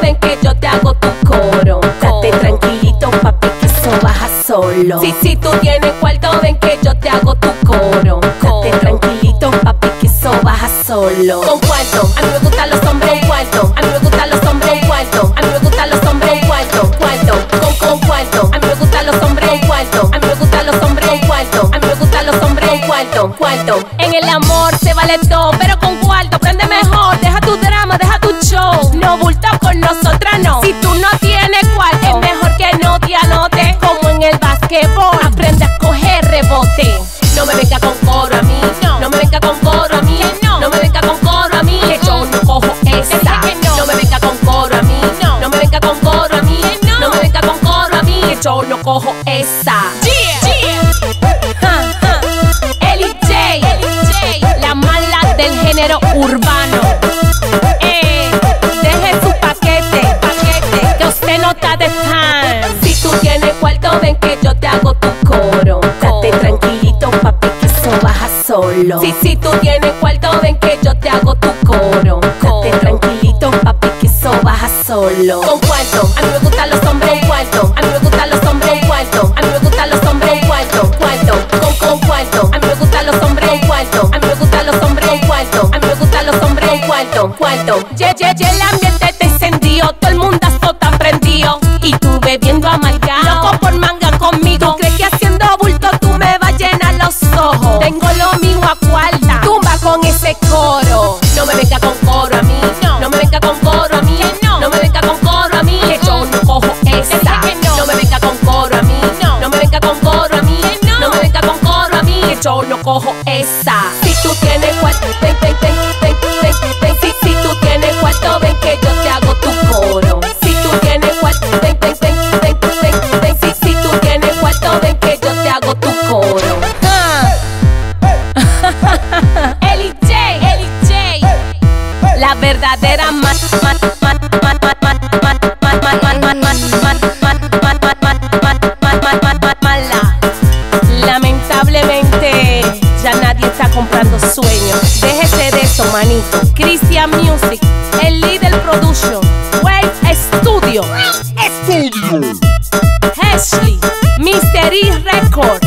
ven que yo te hago tu coro. Date tranquilito, papi, que eso baja solo. Sí, sí, tú tienes cuarto, ven que yo te hago tu cuarto. Cuarto. En el amor se vale todo, pero con cuarto aprende mejor. Deja tu drama, deja tu show. No bulto con nosotras, no. Si tú no tienes cuarto, es mejor que no te anotes. Como en el basquetbol, aprende a coger rebote. No me venga con coro a mí, no me venga con coro a mí, no me venga con coro a mí, que yo no cojo esa. No me venga con coro a mí, no me venga con coro a mí, no me venga con coro a mí, que yo no cojo esa. Yo te hago tu coro. Date tranquilito, papi, que eso baja solo. Si, si tú tienes cuarto, ven que yo te hago tu coro. Date tranquilito, papi, que eso baja solo. Con cuarto, a mí me gustan los hombres en cuarto. A mí me gustan los hombres en cuarto. A mí me gustan los hombres en cuarto. Cuarto, con, con cuarto. A mí me gustan los hombres en cuarto. A mí me gustan los hombres en cuarto. A mí me gustan los hombres en cuarto. Cuarto. Ye, ye, ye, el ambiente te encendió. Todo el mundo está prendido. Y tú bebiendo amargado. Con ese coro. No me venga con coro a mí. No me venga con coro a mí. No me venga con coro a mí. Que yo no cojo esa. No me venga con coro a mí. No me venga con coro a mí. No me venga con coro a mí. Que yo no cojo esa. Lamentablemente ya nadie está comprando sueños. Déjese de eso, manito. Christian Music, el líder production, Wave Studio, Studio. Ashley, Mystery Record,